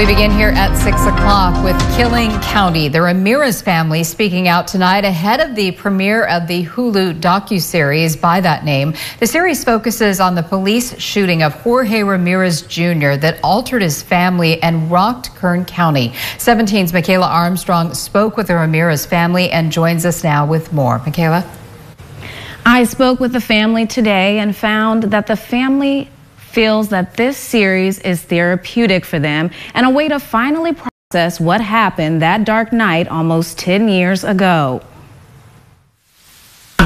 We begin here at 6 o'clock with Killing County. The Ramirez family speaking out tonight ahead of the premiere of the Hulu docu-series by that name. The series focuses on the police shooting of Jorge Ramirez Jr. that altered his family and rocked Kern County. 17's Michaela Armstrong spoke with the Ramirez family and joins us now with more. Michaela? I spoke with the family today and found that the family feels that this series is therapeutic for them and a way to finally process what happened that dark night almost 10 years ago.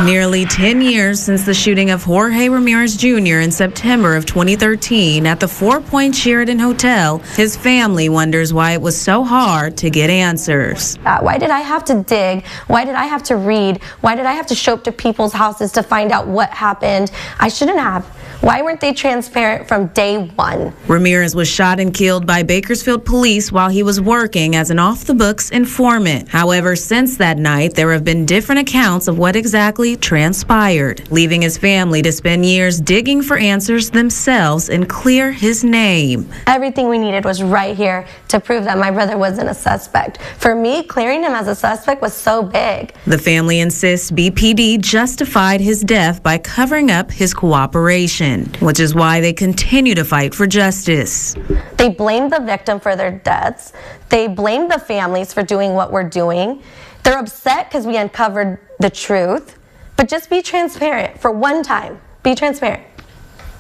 Nearly 10 years since the shooting of Jorge Ramirez Jr. in September of 2013 at the Four Point Sheraton Hotel, his family wonders why it was so hard to get answers. Uh, why did I have to dig? Why did I have to read? Why did I have to show up to people's houses to find out what happened? I shouldn't have. Why weren't they transparent from day one? Ramirez was shot and killed by Bakersfield police while he was working as an off the books informant. However, since that night, there have been different accounts of what exactly transpired, leaving his family to spend years digging for answers themselves and clear his name. Everything we needed was right here to prove that my brother wasn't a suspect. For me, clearing him as a suspect was so big. The family insists BPD justified his death by covering up his cooperation which is why they continue to fight for justice. They blame the victim for their deaths. They blame the families for doing what we're doing. They're upset because we uncovered the truth. But just be transparent for one time. Be transparent.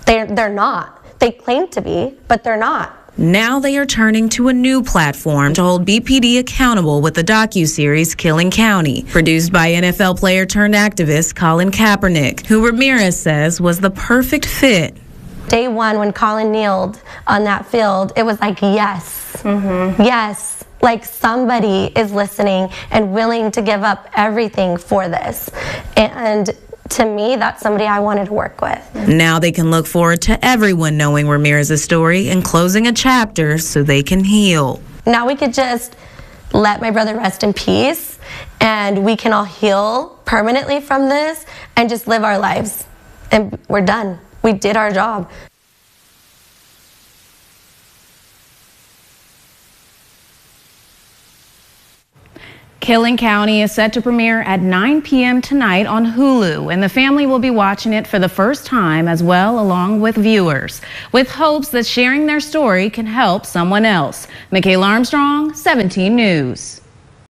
They're, they're not. They claim to be, but they're not. Now they are turning to a new platform to hold BPD accountable with the docu-series Killing County, produced by NFL player turned activist Colin Kaepernick, who Ramirez says was the perfect fit. Day one, when Colin kneeled on that field, it was like, yes, mm-hmm. yes, like somebody is listening and willing to give up everything for this. And to me, that's somebody I wanted to work with. Now they can look forward to everyone knowing Ramirez's a story and closing a chapter so they can heal. Now we could just let my brother rest in peace and we can all heal permanently from this and just live our lives. And we're done. We did our job. Killing County is set to premiere at 9 p.m. tonight on Hulu, and the family will be watching it for the first time as well, along with viewers, with hopes that sharing their story can help someone else. Michaela Armstrong, 17 News.